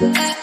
Bye.